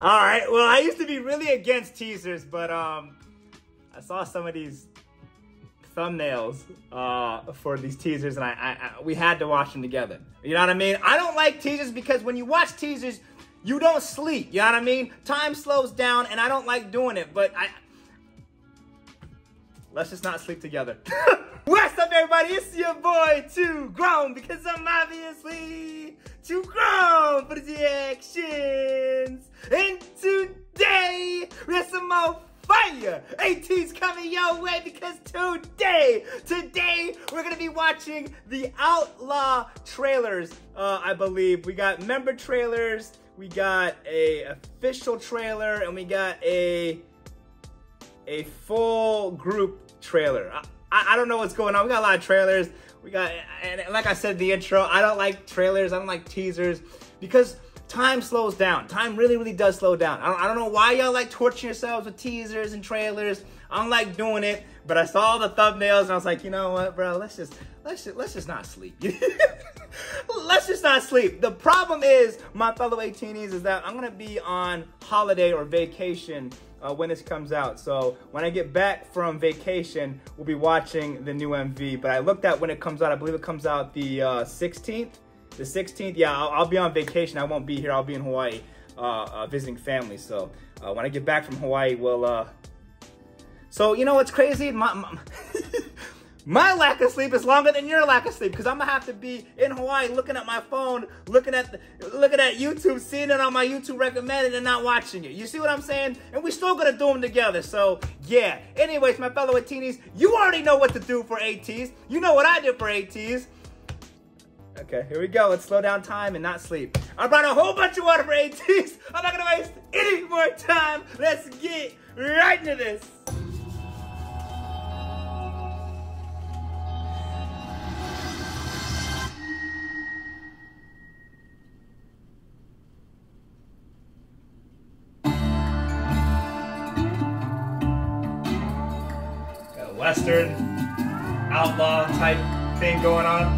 All right. Well, I used to be really against teasers, but um, I saw some of these thumbnails uh, for these teasers, and I, I, I we had to watch them together. You know what I mean? I don't like teasers because when you watch teasers, you don't sleep. You know what I mean? Time slows down, and I don't like doing it. But I let's just not sleep together. What's up, everybody? It's your boy, Too Grown, because I'm obviously too grown for the actions. And today, we have some more fire. ATEEZ coming your way because today, today, we're gonna be watching the Outlaw trailers, uh, I believe. We got member trailers, we got a official trailer, and we got a a full group trailer. I, I, don't know what's going on. We got a lot of trailers. We got, and like I said in the intro, I don't like trailers. I don't like teasers because time slows down. Time really, really does slow down. I don't, I don't know why y'all like torturing yourselves with teasers and trailers. I don't like doing it, but I saw the thumbnails and I was like, you know what, bro? Let's just let's just, let's just not sleep. let's just not sleep. The problem is, my fellow 18s, is that I'm gonna be on holiday or vacation uh, when this comes out. So when I get back from vacation, we'll be watching the new MV. But I looked at when it comes out. I believe it comes out the uh, 16th. The 16th, yeah, I'll, I'll, be on vacation. I won't be here. I'll be in Hawaii uh, uh visiting family. So uh, when I get back from Hawaii, we'll... Uh, so, you know what's crazy? My, my My lack of sleep is longer than your lack of sleep because I'm gonna have to be in Hawaii looking at my phone, looking at the, looking at YouTube, seeing it on my YouTube recommended and not watching it. You see what I'm saying? And we still gonna do them together. So yeah. Anyways, my fellow ATs, you already know what to do for ATEEZ. You know what I did for ATEEZ. Okay, here we go. Let's slow down time and not sleep. I brought a whole bunch of water for ATEEZ. I'm not gonna waste any more time. Let's get right into this. Western outlaw type thing going on.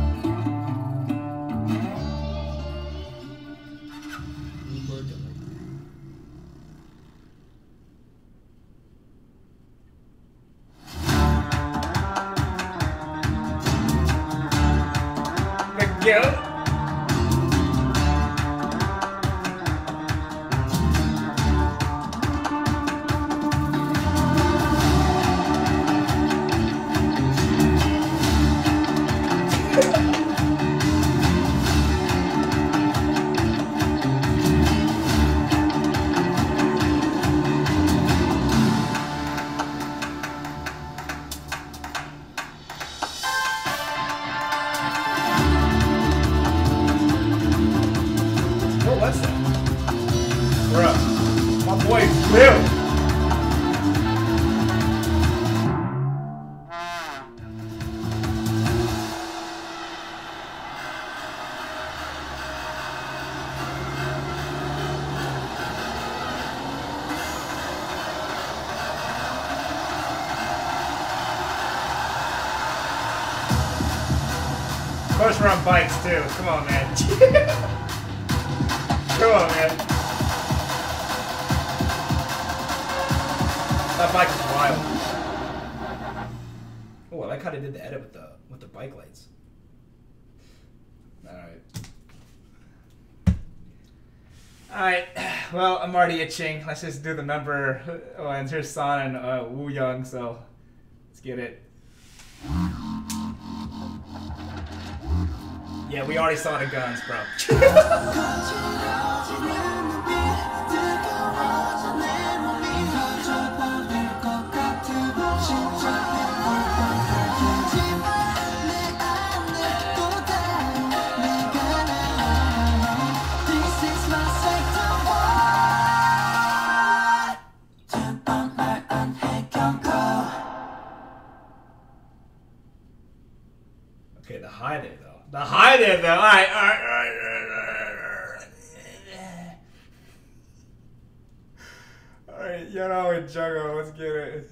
Course we're on bikes too. Come on, man. Come on, man. That bike is wild. Oh, I like how they did the edit with the with the bike lights. All right. All right. Well, I'm already itching. Let's just do the number. Oh, and here's San and uh, Wooyoung. So let's get it. Yeah, we already saw the guns, bro. Okay, the high there though. The high there, though. All right, all right, all right, all right. All right, all right you know it, Juggo. Let's get it.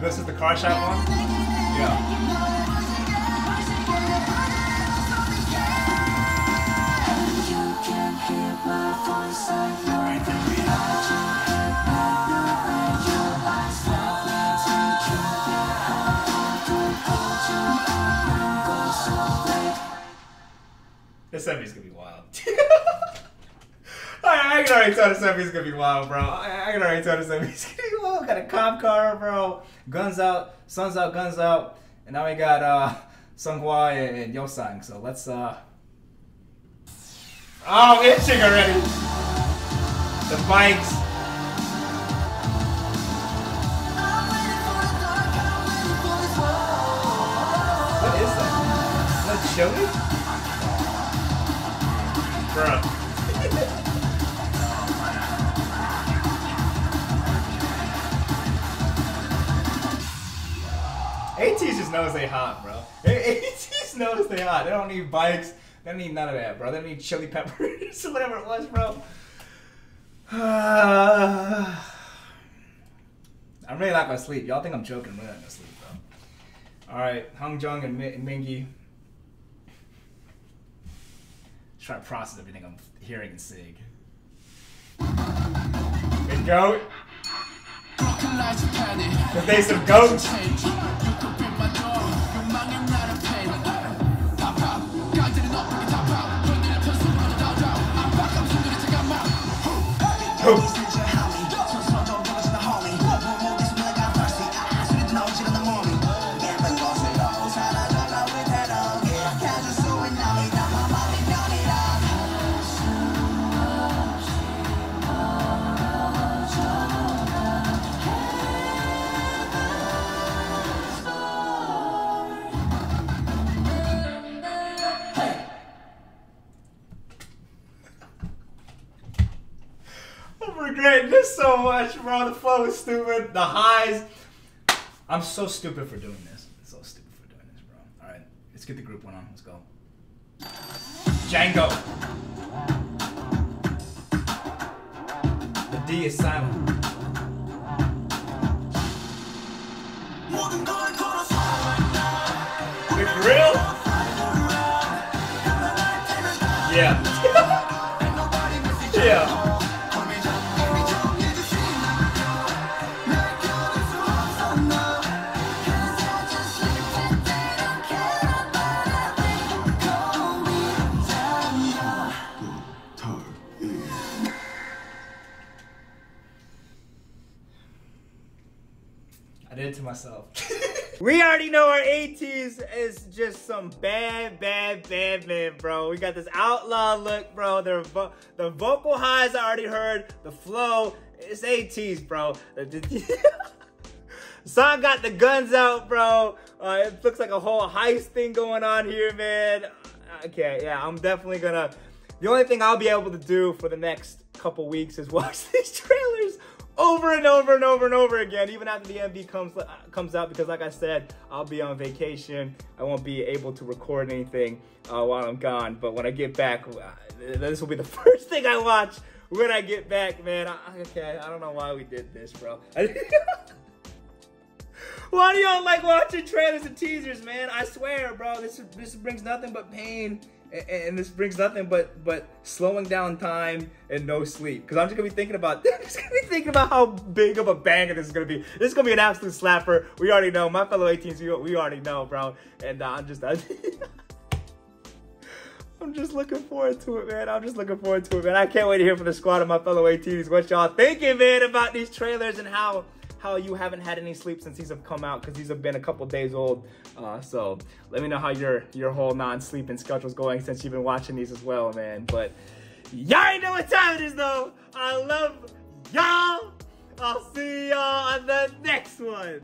This is the car shop one? Yeah. Seventy's gonna be wild. I, I can already tell the seventy's gonna be wild, bro. I, I can already tell the seventy's gonna be wild. Got a cop car, bro. Guns out, sun's out, guns out, and now we got uh Seonghwa and, and Yeosang. So let's uh. Oh, itching already. The bikes. What is that? Is that? Bruh. ATEEZ just knows they hot, bro. ATEEZ knows they hot. They don't need bikes. They don't need none of that, bro. They don't need chili peppers or whatever it was, bro. I'm really not gonna sleep. Y'all think I'm joking? I'm really not gonna sleep, bro. All right, Hongjoong and Mingi. Trying to process everything I'm hearing and seeing. Good goat. The face of goats. I'm so much, bro. The flow is stupid. The highs. I'm so stupid for doing this. so stupid for doing this, bro. All right, let's get the group one on. Let's go. Django. The D is silent. The grill. Yeah. yeah. I did it to myself. we already know our ATEEZ is just some bad, bad, bad man, bro. We got this outlaw look, bro. The, vo- the vocal highs I already heard. The flow, it's ATEEZ, bro. Song got the guns out, bro. Uh, it looks like a whole heist thing going on here, man. Okay, yeah, I'm definitely gonna. The only thing I'll be able to do for the next couple weeks is watch these trailers over and over and over and over again, even after the MV comes uh, comes out. Because, like I said, I'll be on vacation. I won't be able to record anything uh, while I'm gone. But when I get back, uh, this will be the first thing I watch when I get back, man. I, okay, I don't know why we did this, bro. Why do y'all like watching trailers and teasers, man? I swear, bro, this this brings nothing but pain, and, and this brings nothing but but slowing down time and no sleep. Cause I'm just gonna be thinking about, I'm just gonna be thinking about how big of a banger this is gonna be. This is gonna be an absolute slapper. We already know, my fellow 18s, we, we already know, bro. And uh, I'm just, I, I'm just looking forward to it, man. I'm just looking forward to it, man. I can't wait to hear from the squad of my fellow 18s what y'all thinking, man, about these trailers and how how you haven't had any sleep since these have come out because these have been a couple days old. Uh, so let me know how your, your whole non-sleeping schedule is going since you've been watching these as well, man. But y'all already know what time it is though. I love y'all. I'll see y'all on the next one.